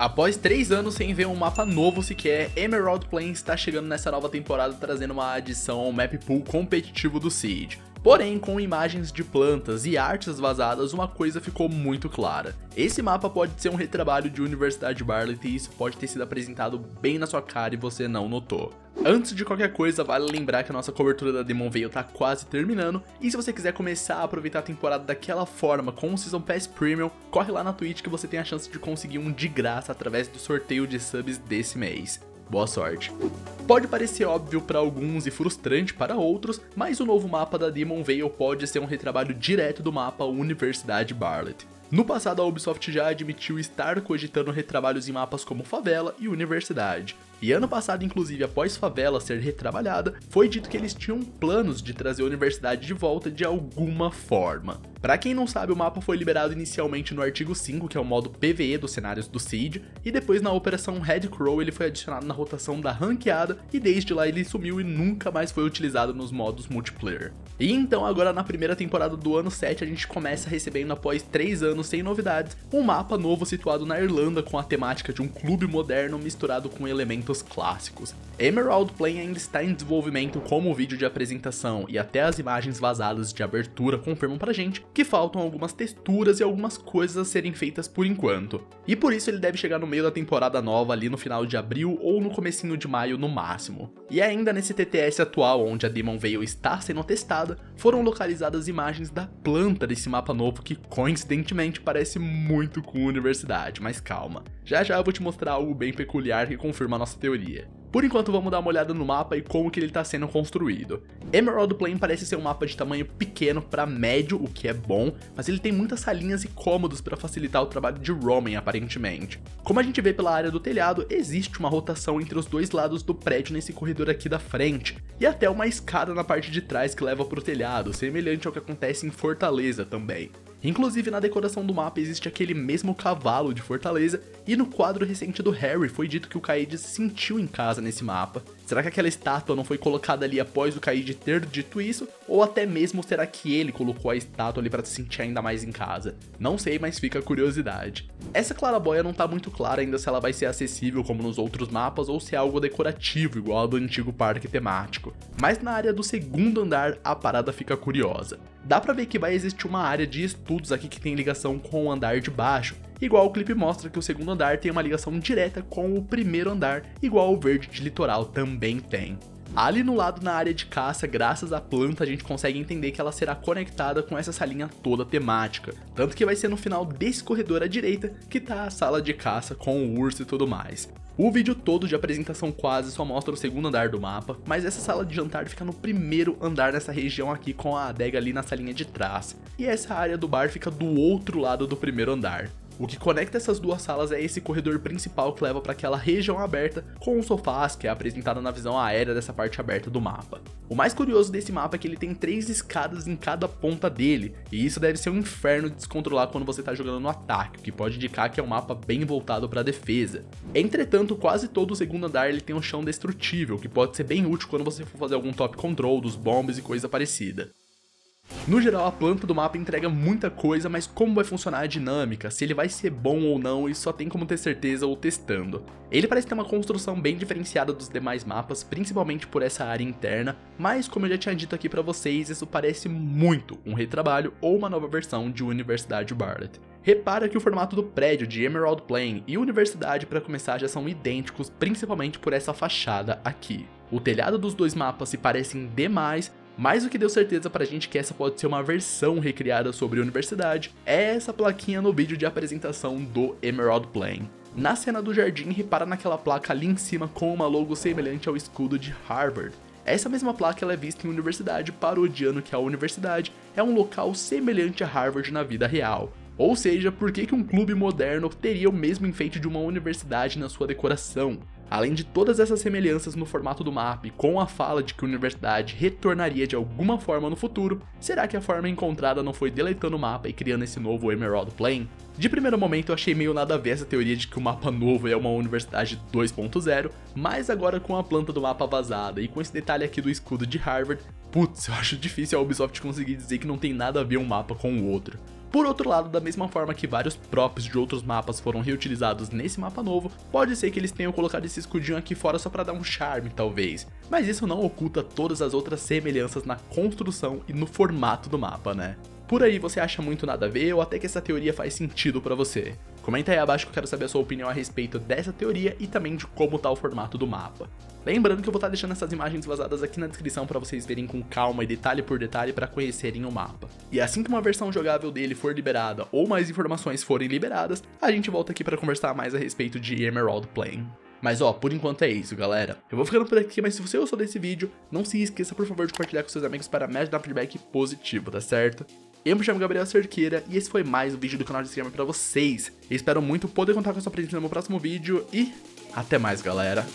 Após 3 anos sem ver um mapa novo sequer, Emerald Plains está chegando nessa nova temporada trazendo uma adição ao map pool competitivo do Siege. Porém, com imagens de plantas e artes vazadas, uma coisa ficou muito clara. Esse mapa pode ser um retrabalho de Universidade Barlet e isso pode ter sido apresentado bem na sua cara e você não notou. Antes de qualquer coisa, vale lembrar que a nossa cobertura da Demon Veil tá quase terminando, e se você quiser começar a aproveitar a temporada daquela forma, com o Season Pass Premium, corre lá na Twitch que você tem a chance de conseguir um de graça através do sorteio de subs desse mês. Boa sorte. Pode parecer óbvio para alguns e frustrante para outros, mas o novo mapa da Demon Veil pode ser um retrabalho direto do mapa Universidade Barlet. No passado, a Ubisoft já admitiu estar cogitando retrabalhos em mapas como Favela e Universidade, e ano passado, inclusive, após Favela ser retrabalhada, foi dito que eles tinham planos de trazer a universidade de volta de alguma forma. Para quem não sabe, o mapa foi liberado inicialmente no artigo 5, que é o modo PvE dos cenários do Siege, e depois na operação Red Crow ele foi adicionado na rotação da ranqueada, e desde lá ele sumiu e nunca mais foi utilizado nos modos multiplayer. E então agora na primeira temporada do ano 7 a gente começa recebendo após 3 anos sem novidades, um mapa novo situado na Irlanda com a temática de um clube moderno misturado com elementos clássicos. Emerald Plain ainda está em desenvolvimento como vídeo de apresentação e até as imagens vazadas de abertura confirmam pra gente que faltam algumas texturas e algumas coisas a serem feitas por enquanto. E por isso ele deve chegar no meio da temporada nova ali no final de abril ou no comecinho de maio no máximo. E ainda nesse TTS atual onde a Demon Veil está sendo testada, foram localizadas imagens da planta desse mapa novo que coincidentemente parece muito com a universidade, mas calma. Já já eu vou te mostrar algo bem peculiar que confirma a nossa teoria. Por enquanto vamos dar uma olhada no mapa e como que ele está sendo construído. Emerald Plain parece ser um mapa de tamanho pequeno para médio, o que é bom, mas ele tem muitas salinhas e cômodos para facilitar o trabalho de Roman aparentemente. Como a gente vê pela área do telhado, existe uma rotação entre os dois lados do prédio nesse corredor aqui da frente, e até uma escada na parte de trás que leva para o telhado, semelhante ao que acontece em Fortaleza também. Inclusive na decoração do mapa existe aquele mesmo cavalo de Fortaleza, e no quadro recente do Harry foi dito que o Kaid se sentiu em casa nesse mapa. Será que aquela estátua não foi colocada ali após o Kaid ter dito isso? Ou até mesmo será que ele colocou a estátua ali para se sentir ainda mais em casa? Não sei, mas fica a curiosidade. Essa clarabóia não tá muito clara ainda se ela vai ser acessível como nos outros mapas ou se é algo decorativo igual ao do antigo parque temático. Mas na área do segundo andar a parada fica curiosa. Dá pra ver que vai existir uma área de estudos aqui que tem ligação com o andar de baixo, igual o clipe mostra que o segundo andar tem uma ligação direta com o primeiro andar, igual o verde de litoral também tem. Ali no lado na área de caça, graças à planta, a gente consegue entender que ela será conectada com essa salinha toda temática. Tanto que vai ser no final desse corredor à direita que tá a sala de caça com o urso e tudo mais. O vídeo todo de apresentação quase só mostra o segundo andar do mapa, mas essa sala de jantar fica no primeiro andar nessa região aqui com a adega ali na salinha de trás. E essa área do bar fica do outro lado do primeiro andar. O que conecta essas duas salas é esse corredor principal que leva para aquela região aberta com os sofás que é apresentado na visão aérea dessa parte aberta do mapa. O mais curioso desse mapa é que ele tem três escadas em cada ponta dele, e isso deve ser um inferno de descontrolar quando você está jogando no ataque, o que pode indicar que é um mapa bem voltado para defesa. Entretanto, quase todo o segundo andar ele tem um chão destrutível, que pode ser bem útil quando você for fazer algum top control dos bombs e coisa parecida. No geral, a planta do mapa entrega muita coisa, mas como vai funcionar a dinâmica, se ele vai ser bom ou não, isso só tem como ter certeza ou testando. Ele parece ter uma construção bem diferenciada dos demais mapas, principalmente por essa área interna, mas como eu já tinha dito aqui pra vocês, isso parece muito um retrabalho ou uma nova versão de Universidade Barlet. Repara que o formato do prédio de Emerald Plain e Universidade para começar já são idênticos, principalmente por essa fachada aqui. O telhado dos dois mapas se parecem demais, mas o que deu certeza pra gente que essa pode ser uma versão recriada sobre a universidade é essa plaquinha no vídeo de apresentação do Emerald Plain. Na cena do jardim, repara naquela placa ali em cima com uma logo semelhante ao escudo de Harvard. Essa mesma placa é vista em universidade, parodiando que a universidade é um local semelhante a Harvard na vida real. Ou seja, por que, que um clube moderno teria o mesmo enfeite de uma universidade na sua decoração? Além de todas essas semelhanças no formato do mapa e com a fala de que a universidade retornaria de alguma forma no futuro, será que a forma encontrada não foi deletando o mapa e criando esse novo Emerald Plane? De primeiro momento eu achei meio nada a ver essa teoria de que o mapa novo é uma universidade 2.0, mas agora com a planta do mapa vazada e com esse detalhe aqui do escudo de Harvard, putz, eu acho difícil a Ubisoft conseguir dizer que não tem nada a ver um mapa com o outro. Por outro lado, da mesma forma que vários props de outros mapas foram reutilizados nesse mapa novo, pode ser que eles tenham colocado esse escudinho aqui fora só para dar um charme, talvez. Mas isso não oculta todas as outras semelhanças na construção e no formato do mapa, né? Por aí você acha muito nada a ver ou até que essa teoria faz sentido para você? Comenta aí abaixo que eu quero saber a sua opinião a respeito dessa teoria e também de como tá o formato do mapa. Lembrando que eu vou estar tá deixando essas imagens vazadas aqui na descrição para vocês verem com calma e detalhe por detalhe para conhecerem o mapa. E assim que uma versão jogável dele for liberada ou mais informações forem liberadas, a gente volta aqui para conversar mais a respeito de Emerald Plain. Mas ó, por enquanto é isso, galera. Eu vou ficando por aqui, mas se você gostou desse vídeo, não se esqueça por favor de compartilhar com seus amigos para me ajudar feedback positivo, tá certo? Eu me chamo Gabriel Cerqueira e esse foi mais um vídeo do canal de Scammer pra vocês. Espero muito poder contar com a sua presença no meu próximo vídeo e até mais, galera.